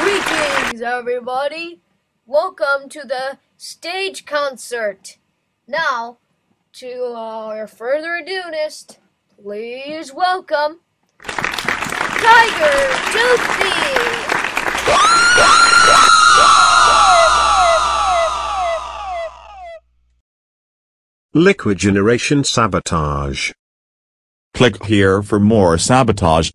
Greetings, everybody. Welcome to the stage concert. Now, to our further adonist, please welcome Tiger Toothy. Liquid Generation Sabotage. Click here for more sabotage.